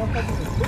我렇 게.